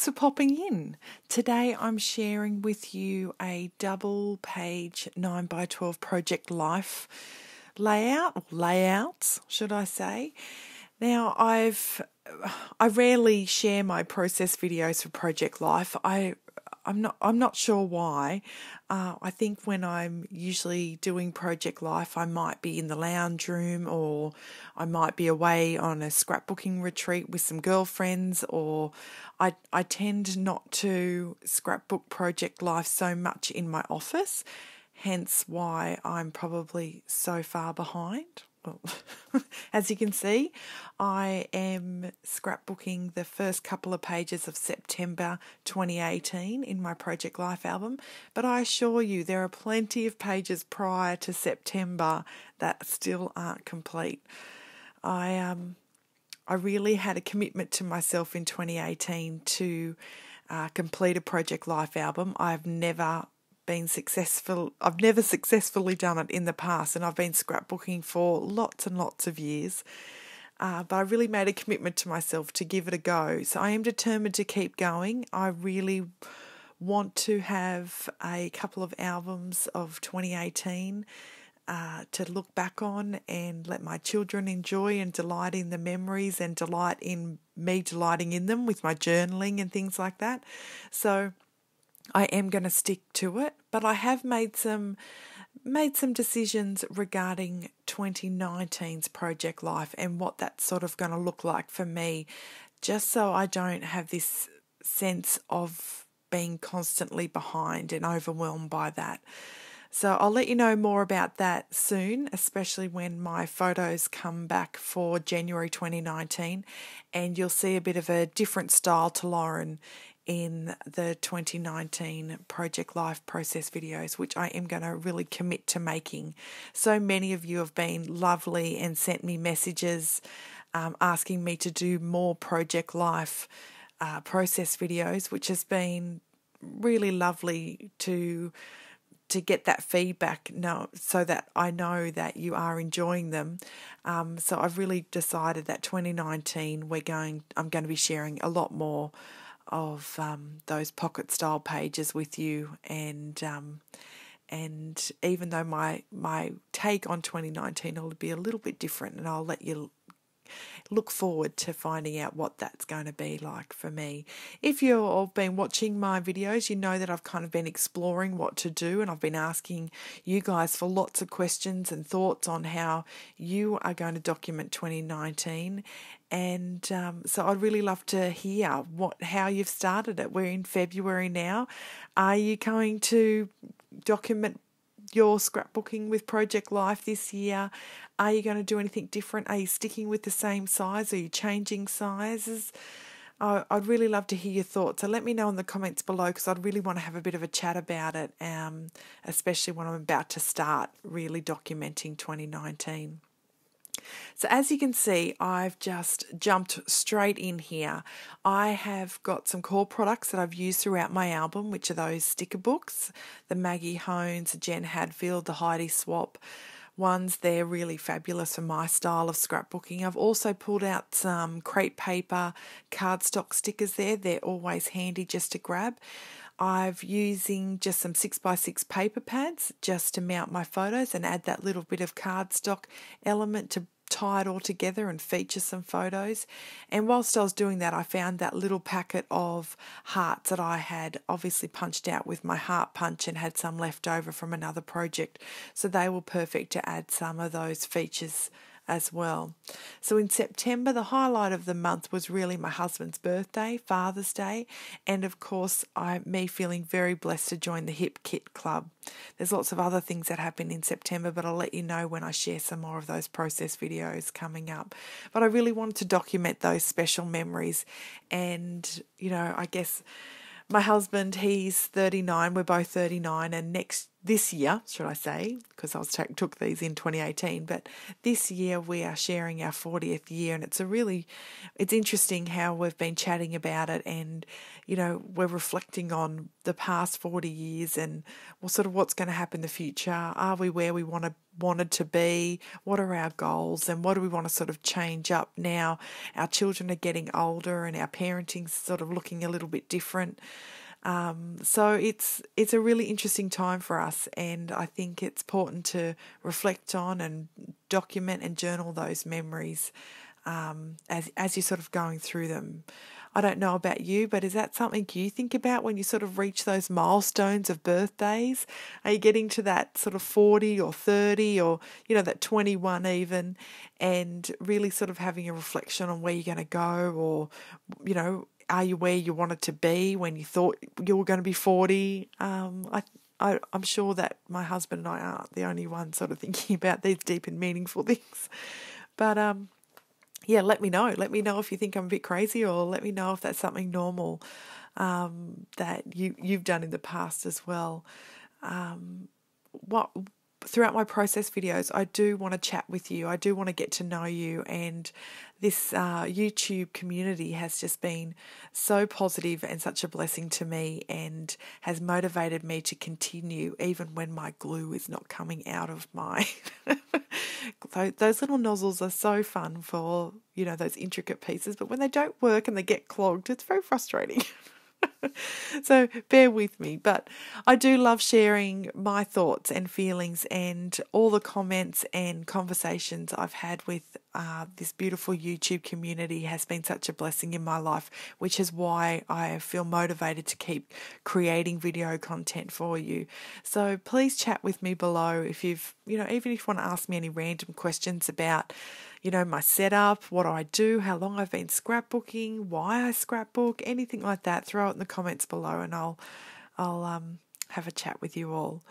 Thanks for popping in. Today I'm sharing with you a double page 9 by 12 Project Life layout, layouts, should I say. Now, I've I rarely share my process videos for Project Life. I I'm not I'm not sure why. Uh, I think when I'm usually doing Project Life, I might be in the lounge room, or I might be away on a scrapbooking retreat with some girlfriends, or I I tend not to scrapbook Project Life so much in my office. Hence why I'm probably so far behind well, as you can see, I am scrapbooking the first couple of pages of September 2018 in my Project Life album, but I assure you there are plenty of pages prior to September that still aren't complete. I um I really had a commitment to myself in 2018 to uh, complete a Project Life album. I've never been successful. I've never successfully done it in the past, and I've been scrapbooking for lots and lots of years. Uh, but I really made a commitment to myself to give it a go. So I am determined to keep going. I really want to have a couple of albums of 2018 uh, to look back on and let my children enjoy and delight in the memories and delight in me delighting in them with my journaling and things like that. So I am going to stick to it, but I have made some made some decisions regarding 2019's project life and what that's sort of going to look like for me just so I don't have this sense of being constantly behind and overwhelmed by that. So I'll let you know more about that soon, especially when my photos come back for January 2019 and you'll see a bit of a different style to Lauren in the 2019 Project Life process videos, which I am going to really commit to making. So many of you have been lovely and sent me messages um, asking me to do more Project Life uh, process videos, which has been really lovely to to get that feedback no, so that I know that you are enjoying them. Um, so I've really decided that 2019 we're going I'm going to be sharing a lot more of um, those pocket style pages with you and um, and even though my my take on 2019 will be a little bit different and I'll let you look forward to finding out what that's going to be like for me. If you've all been watching my videos, you know that I've kind of been exploring what to do and I've been asking you guys for lots of questions and thoughts on how you are going to document 2019 and um, so I'd really love to hear what how you've started it. We're in February now. Are you going to document your scrapbooking with Project Life this year? Are you going to do anything different? Are you sticking with the same size? Are you changing sizes? I'd really love to hear your thoughts. So let me know in the comments below because I'd really want to have a bit of a chat about it, um, especially when I'm about to start really documenting 2019. So as you can see, I've just jumped straight in here. I have got some core products that I've used throughout my album, which are those sticker books, the Maggie Holmes, Jen Hadfield, the Heidi Swapp ones. They're really fabulous for my style of scrapbooking. I've also pulled out some Crate Paper cardstock stickers there. They're always handy just to grab. I've using just some 6x6 paper pads just to mount my photos and add that little bit of cardstock element to tie it all together and feature some photos. And whilst I was doing that, I found that little packet of hearts that I had obviously punched out with my heart punch and had some left over from another project. So they were perfect to add some of those features as well. So in September, the highlight of the month was really my husband's birthday, Father's Day, and of course, I me feeling very blessed to join the Hip Kit Club. There's lots of other things that happen in September, but I'll let you know when I share some more of those process videos coming up. But I really wanted to document those special memories, and you know, I guess my husband, he's 39, we're both 39, and next this year, should I say, because I was t- took these in 2018, but this year we are sharing our 40th year, and it's a really, it's interesting how we've been chatting about it, and you know we're reflecting on the past 40 years and well, sort of what's going to happen in the future. Are we where we want to wanted to be? What are our goals, and what do we want to sort of change up now? Our children are getting older, and our parenting's sort of looking a little bit different. Um, so it's it's a really interesting time for us, and I think it's important to reflect on and document and journal those memories um, as as you're sort of going through them. I don't know about you, but is that something you think about when you sort of reach those milestones of birthdays? Are you getting to that sort of 40 or 30 or, you know, that 21 even, and really sort of having a reflection on where you're going to go or, you know, are you where you wanted to be when you thought you were going to be 40? Um, I, I, am sure that my husband and I aren't the only ones sort of thinking about these deep and meaningful things. But um, yeah, let me know. Let me know if you think I'm a bit crazy, or let me know if that's something normal um, that you you've done in the past as well. Um, what throughout my process videos, I do want to chat with you. I do want to get to know you. And this uh, YouTube community has just been so positive and such a blessing to me and has motivated me to continue even when my glue is not coming out of my. those little nozzles are so fun for, you know, those intricate pieces, but when they don't work and they get clogged, it's very frustrating. so bear with me. But I do love sharing my thoughts and feelings and all the comments and conversations I've had with uh, this beautiful YouTube community has been such a blessing in my life, which is why I feel motivated to keep creating video content for you. So please chat with me below if you've, you know, even if you want to ask me any random questions about you know, my setup, what I do, how long I've been scrapbooking, why I scrapbook, anything like that, throw it in the comments below and I'll I'll um, have a chat with you all.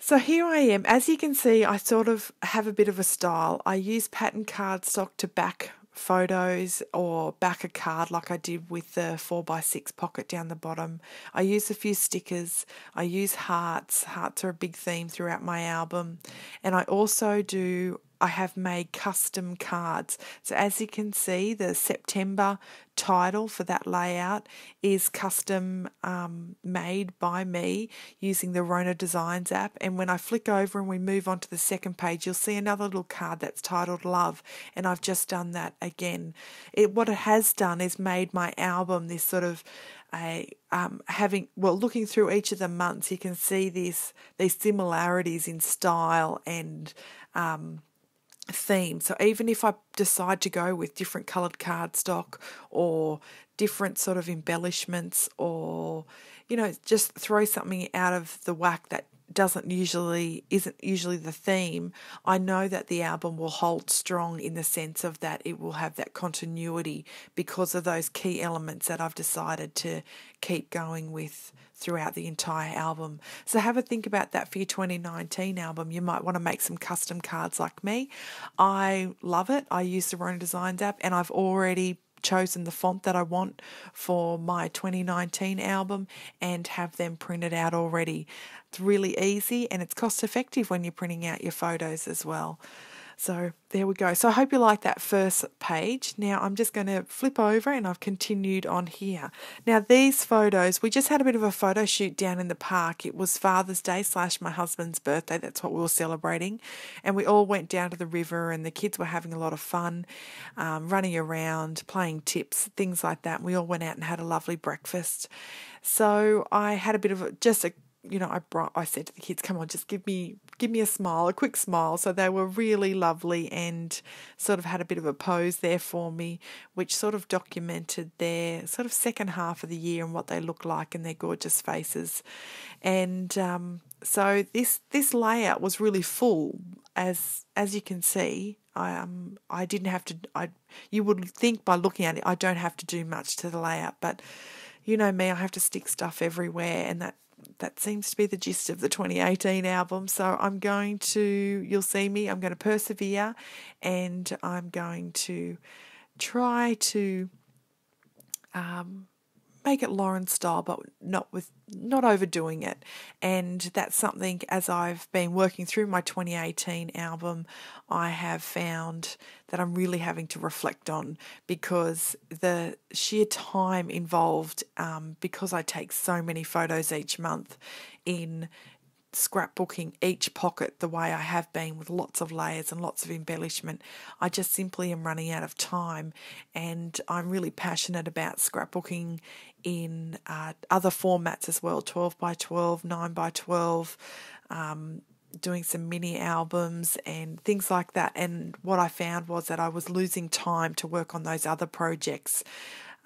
So here I am. As you can see, I sort of have a bit of a style. I use pattern cardstock to back photos or back a card like I did with the 4x6 pocket down the bottom. I use a few stickers. I use hearts. Hearts are a big theme throughout my album. And I also do I have made custom cards. So, as you can see, the September title for that layout is custom um, made by me using the Rhonna Designs app. And when I flick over and we move on to the second page, you'll see another little card that's titled Love. And I've just done that again. It, what it has done is made my album this sort of a um, having well looking through each of the months you can see this these similarities in style and um, theme. So even if I decide to go with different coloured cardstock or different sort of embellishments or you know just throw something out of the whack that doesn't usually isn't usually the theme i know that the album will hold strong in the sense of that it will have that continuity because of those key elements that i've decided to keep going with throughout the entire album. So have a think about that for your 2019 album. You might want to make some custom cards like me. I love it. I use the Rhonna Designs app and I've already chosen the font that I want for my 2019 album and have them printed out already. It's really easy and it's cost effective when you're printing out your photos as well. So there we go. So I hope you like that first page. Now I'm just going to flip over and I've continued on here. Now these photos, we just had a bit of a photo shoot down in the park. It was Father's Day slash my husband's birthday. That's what we were celebrating. And we all went down to the river and the kids were having a lot of fun, um, running around, playing tips, things like that. And we all went out and had a lovely breakfast. So I had a bit of a, just a you know, I brought, I said to the kids, "Come on, just give me, give me a smile, a quick smile." So they were really lovely and sort of had a bit of a pose there for me, which sort of documented their sort of second half of the year and what they look like and their gorgeous faces. And um, so this this layout was really full, as as you can see. I um I didn't have to. I you would think by looking at it, I don't have to do much to the layout, but you know me, I have to stick stuff everywhere, and that that seems to be the gist of the 2018 album. So I'm going to, you'll see me, I'm going to persevere and I'm going to try to um, make it Lauren style, but not with not overdoing it. And that's something as I've been working through my 2018 album, I have found that I'm really having to reflect on because the sheer time involved, um, because I take so many photos each month in scrapbooking each pocket the way I have been with lots of layers and lots of embellishment. I just simply am running out of time, and I'm really passionate about scrapbooking in uh, other formats as well 12 by 12, 9 by 12. Um, doing some mini albums and things like that. And what I found was that I was losing time to work on those other projects.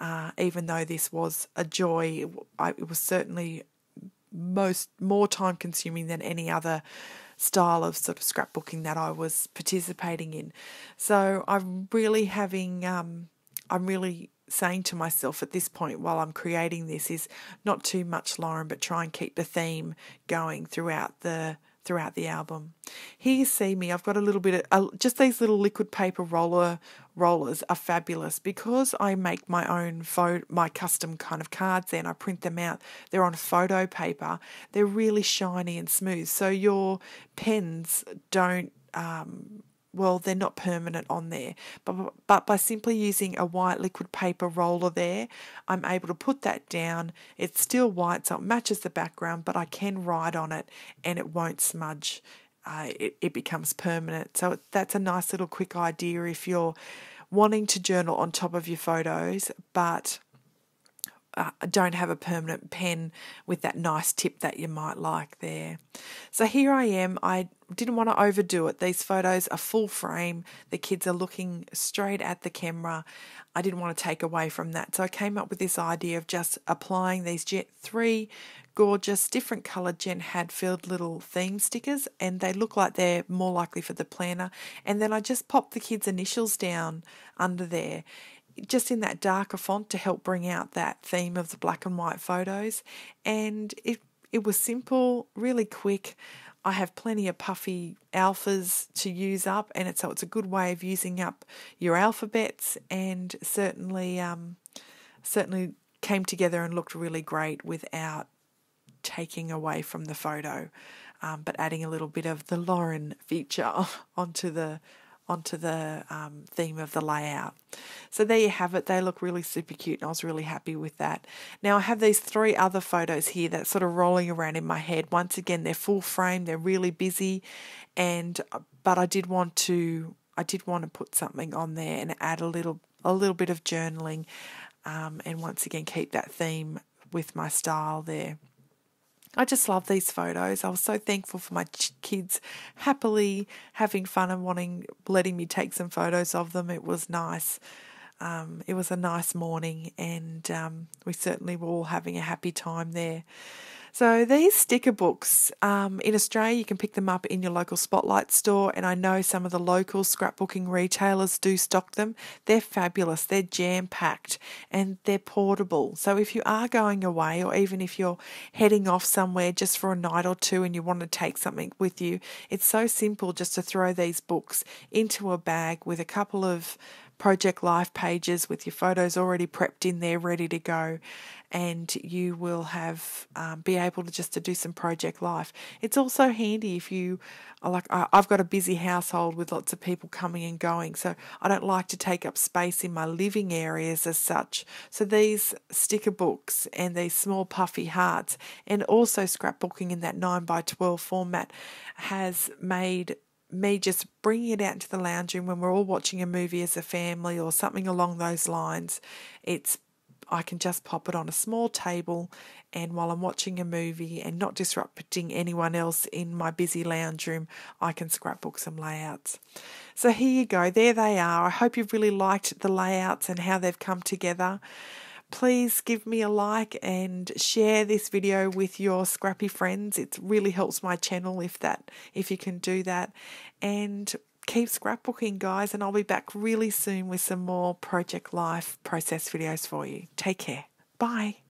Uh, even though this was a joy, it was certainly most more time consuming than any other style of sort of scrapbooking that I was participating in. So I'm really having, um, I'm really saying to myself at this point while I'm creating this is not too much Lauren, but try and keep the theme going throughout the throughout the album. Here you see me, I've got a little bit of uh, just these little liquid paper roller rollers are fabulous because I make my own photo, my custom kind of cards and I print them out. They're on photo paper. They're really shiny and smooth. So your pens don't um, well, they're not permanent on there. But, but by simply using a white liquid paper roller there, I'm able to put that down. It's still white, so it matches the background, but I can write on it and it won't smudge. Uh, it, it becomes permanent. So that's a nice little quick idea if you're wanting to journal on top of your photos, but uh, don't have a permanent pen with that nice tip that you might like there. So here I am. I didn't want to overdo it. These photos are full frame. The kids are looking straight at the camera. I didn't want to take away from that. So I came up with this idea of just applying these 3 gorgeous, different coloured Jen Hadfield little theme stickers, and they look like they're more likely for the planner. And then I just popped the kids' initials down under there just in that darker font to help bring out that theme of the black and white photos. And it it was simple, really quick. I have plenty of puffy alphas to use up, and it's, so it's a good way of using up your alphabets, and certainly um, certainly came together and looked really great without taking away from the photo, um, but adding a little bit of the Lauren feature onto the onto the um, theme of the layout. So there you have it. They look really super cute, and I was really happy with that. Now I have these three other photos here that sort of rolling around in my head. Once again, they're full frame. They're really busy, and but I did want to I did want to put something on there and add a little a little bit of journaling, um, and once again keep that theme with my style there. I just love these photos. I was so thankful for my kids happily having fun and wanting, letting me take some photos of them. It was nice. Um, it was a nice morning, and um, we certainly were all having a happy time there. So these sticker books um, in Australia, you can pick them up in your local Spotlight store, and I know some of the local scrapbooking retailers do stock them. They're fabulous. They're jam packed and they're portable. So if you are going away, or even if you're heading off somewhere just for a night or two and you want to take something with you, it's so simple just to throw these books into a bag with a couple of Project Life pages with your photos already prepped in there, ready to go, and you will have um, be able to just to do some Project Life. It's also handy if you like I've got a busy household with lots of people coming and going, so I don't like to take up space in my living areas as such. So these sticker books and these small puffy hearts, and also scrapbooking in that nine by twelve format, has made me just bringing it out into the lounge room when we're all watching a movie as a family or something along those lines. It's I can just pop it on a small table and while I'm watching a movie and not disrupting anyone else in my busy lounge room, I can scrapbook some layouts. So here you go, there they are. I hope you've really liked the layouts and how they've come together please give me a like and share this video with your scrappy friends. It really helps my channel if that if you can do that. And keep scrapbooking guys and I'll be back really soon with some more project life process videos for you. Take care. Bye.